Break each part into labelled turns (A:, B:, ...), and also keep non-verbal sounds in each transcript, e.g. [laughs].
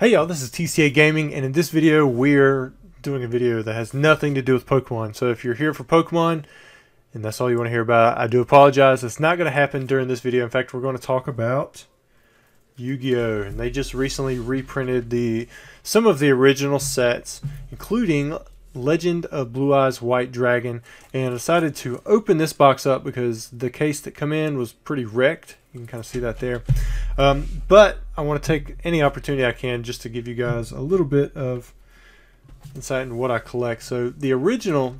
A: Hey y'all, this is TCA Gaming, and in this video we're doing a video that has nothing to do with Pokemon. So if you're here for Pokemon, and that's all you want to hear about, I do apologize. It's not going to happen during this video. In fact, we're going to talk about Yu-Gi-Oh! And they just recently reprinted the some of the original sets, including Legend of Blue Eyes White Dragon, and I decided to open this box up because the case that come in was pretty wrecked. You can kind of see that there. Um, but I want to take any opportunity I can just to give you guys a little bit of insight into what I collect. So the original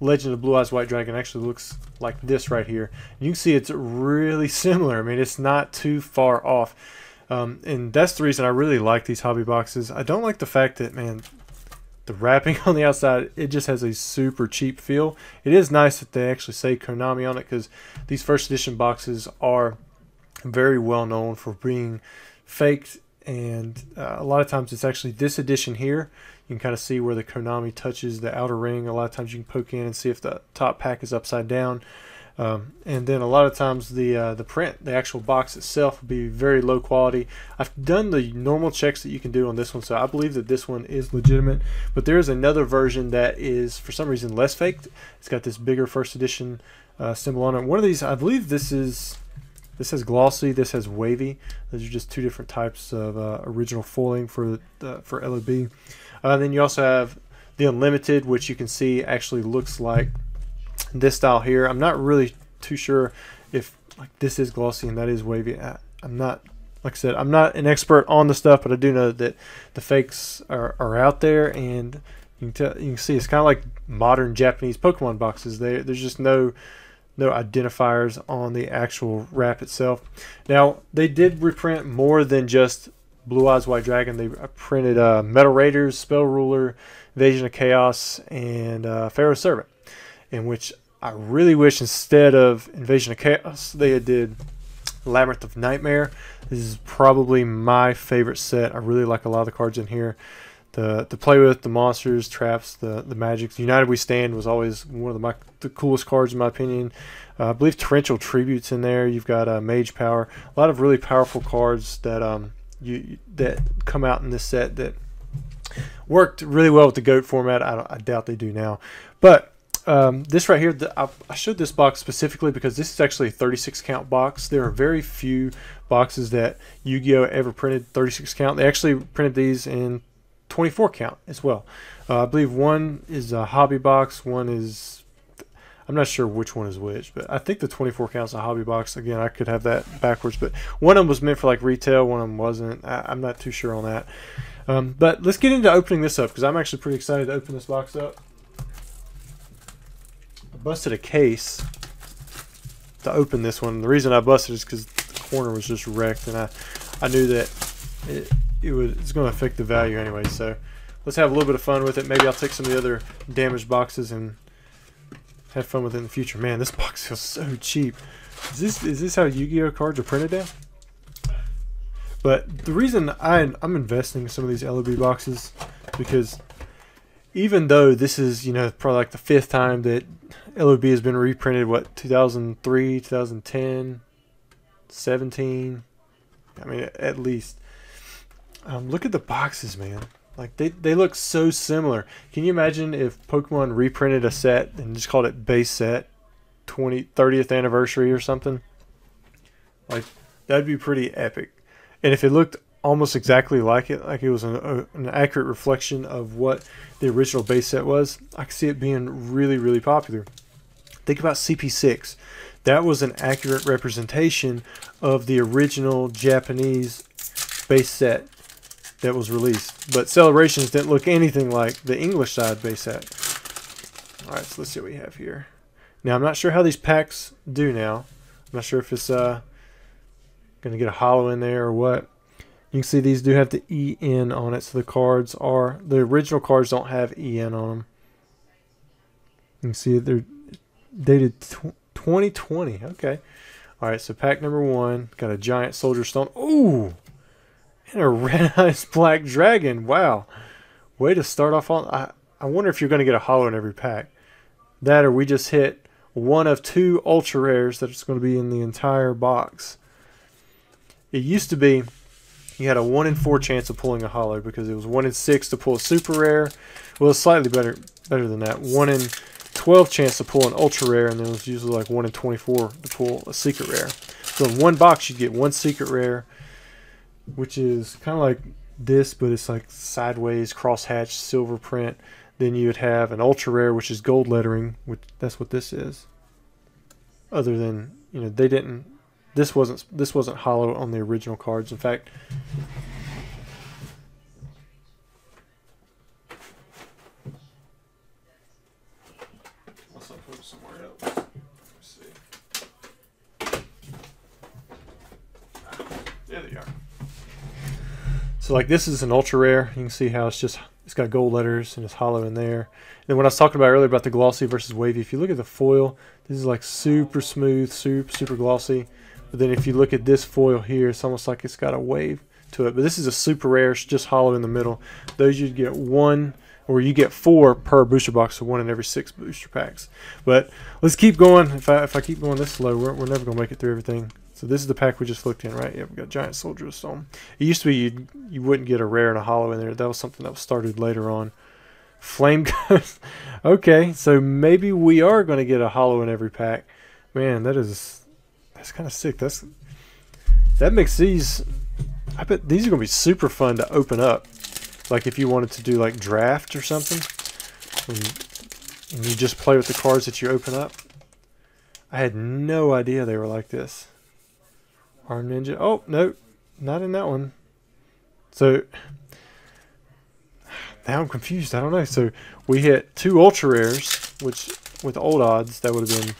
A: Legend of Blue Eyes White Dragon actually looks like this right here. You can see it's really [laughs] similar. I mean, it's not too far off. Um, and that's the reason I really like these hobby boxes. I don't like the fact that, man, the wrapping [laughs] on the outside, it just has a super cheap feel. It is nice that they actually say Konami on it because these first edition boxes are very well known for being faked and uh, a lot of times it's actually this edition here. You can kind of see where the Konami touches the outer ring. A lot of times you can poke in and see if the top pack is upside down. Um, and then a lot of times the uh, the print the actual box itself will be very low quality. I've done the normal checks that you can do on this one so I believe that this one is legitimate. But there is another version that is for some reason less faked. It's got this bigger first edition uh, symbol on it. One of these I believe this is this has glossy, this has wavy. Those are just two different types of uh, original foiling for the, for LOB. Uh, then you also have the Unlimited, which you can see actually looks like this style here. I'm not really too sure if like this is glossy and that is wavy. I, I'm not, like I said, I'm not an expert on the stuff, but I do know that the fakes are, are out there and you can, tell, you can see it's kind of like modern Japanese Pokemon boxes. They, there's just no no identifiers on the actual wrap itself. Now, they did reprint more than just Blue Eyes White Dragon. They printed uh, Metal Raiders, Spell Ruler, Invasion of Chaos, and uh, Pharaoh Servant, in which I really wish instead of Invasion of Chaos, they had did Labyrinth of Nightmare. This is probably my favorite set. I really like a lot of the cards in here the to play with the monsters, traps, the the magics. United We Stand was always one of the my, the coolest cards in my opinion. Uh, I believe torrential tributes in there. You've got uh, mage power, a lot of really powerful cards that um you that come out in this set that worked really well with the goat format. I, I doubt they do now, but. Um, this right here, the, I, I showed this box specifically because this is actually a 36 count box. There are very few boxes that Yu-Gi-Oh! ever printed 36 count. They actually printed these in 24 count as well. Uh, I believe one is a hobby box, one is I'm not sure which one is which, but I think the 24 count is a hobby box. Again, I could have that backwards, but one of them was meant for like retail, one of them wasn't. I, am not too sure on that. Um, but let's get into opening this up because I'm actually pretty excited to open this box up. I busted a case to open this one. The reason I busted is because the corner was just wrecked, and I I knew that it, it was it's going to affect the value anyway. So let's have a little bit of fun with it. Maybe I'll take some of the other damaged boxes and have fun with it in the future. Man, this box feels so cheap. Is this is this how Yu-Gi-Oh cards are printed now? But the reason I, I'm investing in some of these LOB boxes because even though this is, you know, probably like the fifth time that LOB has been reprinted, what, 2003, 2010, 17, I mean, at least. Um, look at the boxes, man. Like they, they look so similar. Can you imagine if Pokemon reprinted a set and just called it base set 20 30th anniversary or something? Like that'd be pretty epic. And if it looked almost exactly like it, like it was an, a, an accurate reflection of what the original base set was, I could see it being really really popular. Think about CP6. That was an accurate representation of the original Japanese base set that was released. But Celebrations didn't look anything like the English side base set. Alright, so let's see what we have here. Now, I'm not sure how these packs do now. I'm not sure if it's uh, going to get a hollow in there or what. You can see these do have the EN on it, so the cards are, the original cards don't have EN on them. You can see they're dated 2020. Okay. All right, so pack number one got a giant soldier stone. Ooh, and a [laughs] red eyes black dragon. Wow. Way to start off on. I, I wonder if you're going to get a hollow in every pack. That or we just hit one of two ultra rares that's going to be in the entire box. It used to be, you you had a 1 in 4 chance of pulling a hollow because it was 1 in 6 to pull a super rare. Well, it's slightly better better than that. 1 in 12 chance to pull an ultra rare, and then it was usually like 1 in 24 to pull a secret rare. So in one box, you'd get one secret rare, which is kind of like this, but it's like sideways, crosshatch, silver print. Then you would have an ultra rare, which is gold lettering, which that's what this is. Other than you know, they didn't. This wasn't this wasn't hollow on the original cards. In fact, There they are. So like this is an ultra rare. You can see how it's just it's got gold letters and it's hollow in there. And when I was talking about earlier about the glossy versus wavy, if you look at the foil, this is like super smooth, super super glossy. But then if you look at this foil here, it's almost like it's got a wave to it. But this is a super rare, it's just hollow in the middle. Those you'd get one or you get four per booster box, so one in every six booster packs. But let's keep going. If I if I keep going this slow, we're, we're never gonna make it through everything. So this is the pack we just looked in, right? Yeah, we got Giant Soldier of Stone. It used to be you you wouldn't get a rare and a hollow in there. That was something that was started later on. Flame [laughs] Ghost. okay, so maybe we are going to get a hollow in every pack. Man, that is that's kind of sick. That's that makes these. I bet these are going to be super fun to open up. Like if you wanted to do like draft or something, and you just play with the cards that you open up. I had no idea they were like this. Arm Ninja. Oh, no, not in that one. So now I'm confused. I don't know. So we hit two ultra rares, which with old odds that would have been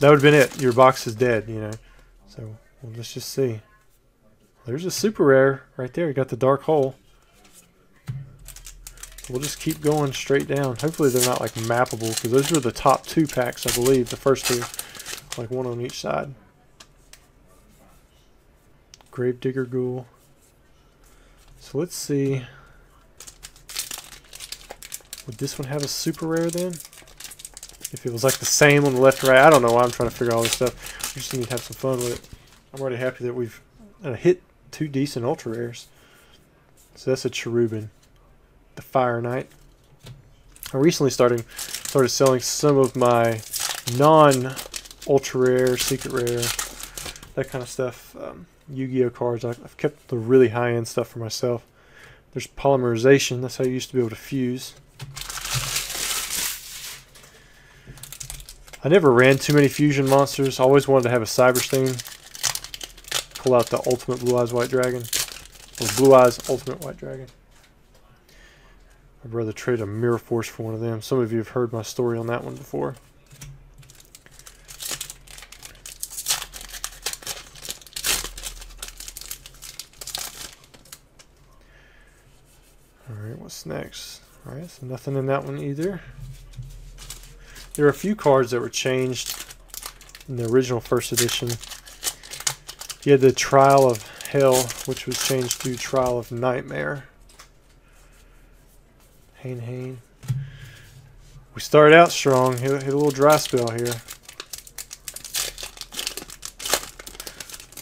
A: that would have been it. Your box is dead, you know. So well, let's just see. There's a super rare right there. You got the dark hole. We'll just keep going straight down. Hopefully they're not like mappable because those were the top two packs, I believe. The first two, like one on each side. Gravedigger Ghoul. So let's see. Would this one have a super rare then? If it was like the same on the left right. I don't know why I'm trying to figure all this stuff. Just need to have some fun with it. I'm already happy that we've uh, hit two decent ultra rares. So that's a Charubin. The Fire Knight. I recently started started selling some of my non ultra rare, secret rare, that kind of stuff. Um, Yu-Gi-Oh cards. I've kept the really high-end stuff for myself. There's polymerization. That's how you used to be able to fuse. I never ran too many fusion monsters. I always wanted to have a Cyber Stein. Pull out the Ultimate Blue Eyes White Dragon. Or Blue Eyes Ultimate White Dragon. I'd rather trade a Mirror Force for one of them. Some of you have heard my story on that one before. Alright, what's next? Alright, so nothing in that one either. There are a few cards that were changed in the original first edition. You had the Trial of Hell, which was changed to Trial of Nightmare. Hane Hane. We started out strong, hit, hit a little dry spell here.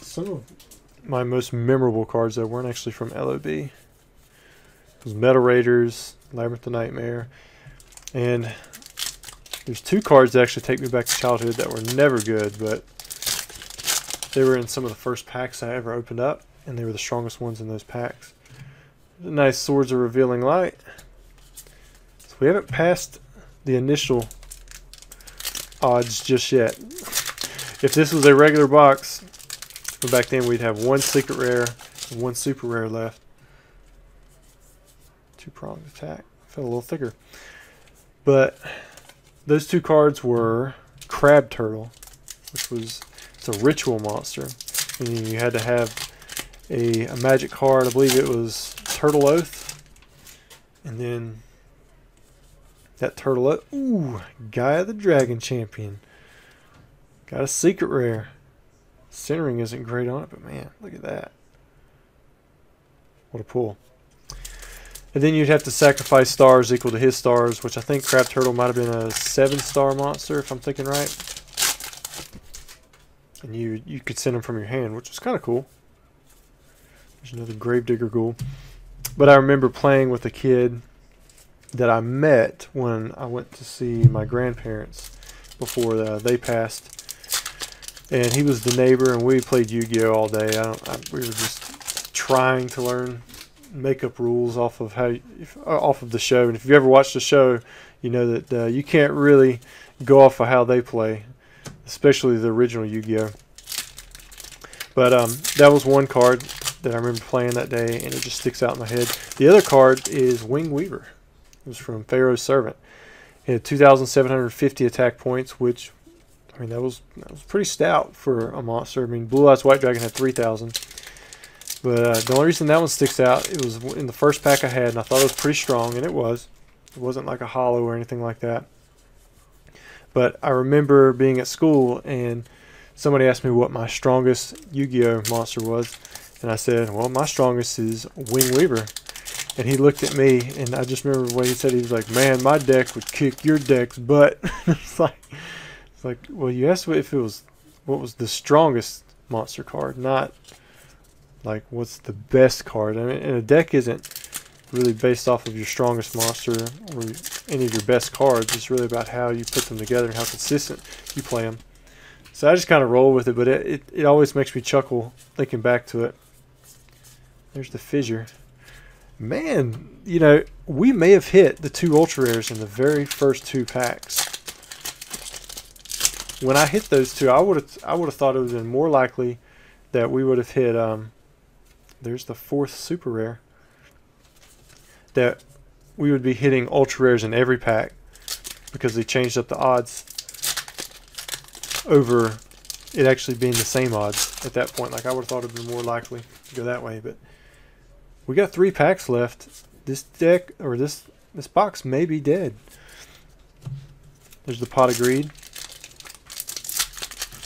A: Some of my most memorable cards that weren't actually from LOB was Metal Raiders, Labyrinth of Nightmare, and there's two cards that actually take me back to childhood that were never good, but they were in some of the first packs I ever opened up, and they were the strongest ones in those packs. Nice Swords of Revealing Light. So we haven't passed the initial odds just yet. If this was a regular box, back then we'd have one secret rare and one super rare left. Two-pronged attack. Felt a little thicker. But those two cards were Crab Turtle, which was it's a ritual monster. And you had to have a, a magic card. I believe it was Turtle Oath. And then that Turtle Oath. Ooh, Gaia the Dragon Champion. Got a secret rare. Centering isn't great on it, but man, look at that. What a pull. And then you'd have to sacrifice stars equal to his stars, which I think Crab Turtle might have been a seven-star monster, if I'm thinking right. And you you could send them from your hand, which was kind of cool. There's another Gravedigger Ghoul. But I remember playing with a kid that I met when I went to see my grandparents before uh, they passed. And he was the neighbor, and we played Yu-Gi-Oh all day. I I, we were just trying to learn makeup rules off of how you, uh, off of the show. And if you've ever watched the show, you know that uh, you can't really go off of how they play, especially the original Yu-Gi-Oh. But um, that was one card that I remember playing that day, and it just sticks out in my head. The other card is Wing Weaver. It was from Pharaoh's Servant. It had 2,750 attack points, which I mean that was that was pretty stout for a monster. I mean Blue Eyes White Dragon had 3,000. But uh, the only reason that one sticks out, it was in the first pack I had, and I thought it was pretty strong, and it was. It wasn't like a hollow or anything like that. But I remember being at school, and somebody asked me what my strongest Yu-Gi-Oh monster was, and I said, well, my strongest is Wing Weaver. And he looked at me, and I just remember what he said. He was like, "Man, my deck would kick your deck's butt." [laughs] it's like, it's like, well, you asked if it was what was the strongest monster card, not like what's the best card. I mean, and a deck isn't really based off of your strongest monster or any of your best cards. It's really about how you put them together and how consistent you play them. So I just kind of roll with it, but it, it, it always makes me chuckle thinking back to it. There's the fissure. Man, you know, we may have hit the two ultra rares in the very first two packs. When I hit those two, I would have I would have thought it would have been more likely that we would have hit um, there's the fourth super rare that we would be hitting ultra rares in every pack because they changed up the odds over it actually being the same odds at that point. Like I would have thought it would be more likely to go that way, but we got three packs left. This deck or this this box may be dead. There's the pot of greed.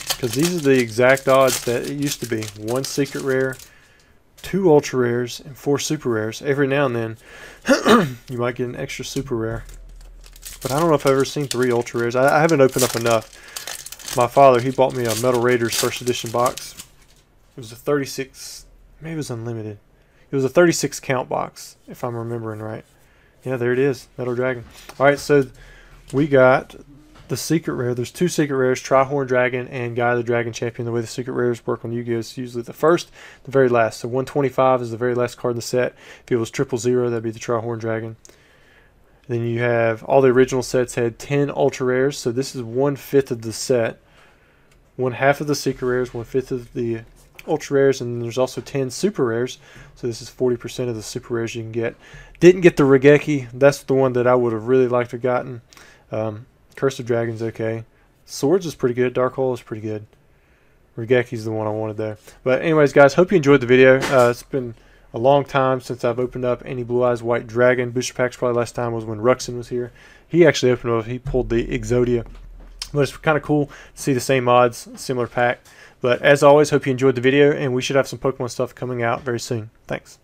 A: Because these are the exact odds that it used to be. One secret rare, two ultra rares and four super rares. Every now and then, [clears throat] you might get an extra super rare. But I don't know if I've ever seen three ultra rares. I, I haven't opened up enough. My father, he bought me a Metal Raiders first edition box. It was a 36, maybe it was unlimited. It was a 36 count box, if I'm remembering right. Yeah, there it is, Metal Dragon. All right, so we got the secret rare. There's two secret rares, Tri-Horn Dragon and Gaia the Dragon Champion. The way the secret rares work on Yu-Gi-Oh! is usually the first, the very last. So 125 is the very last card in the set. If it was triple zero, that'd be the Tri-Horn Dragon. Then you have all the original sets had 10 ultra rares, so this is one fifth of the set. One half of the secret rares, one fifth of the ultra rares, and there's also 10 super rares. So this is 40% of the super rares you can get. Didn't get the Raigeki. That's the one that I would have really liked to have gotten. Um, Curse of Dragons, okay. Swords is pretty good. Dark Hole is pretty good. Raigeki's the one I wanted there. But anyways, guys, hope you enjoyed the video. Uh, it's been a long time since I've opened up any Blue Eyes White Dragon. Booster packs probably last time was when Ruxin was here. He actually opened up, he pulled the Exodia. But it's kind of cool to see the same odds, similar pack. But as always, hope you enjoyed the video, and we should have some Pokemon stuff coming out very soon. Thanks.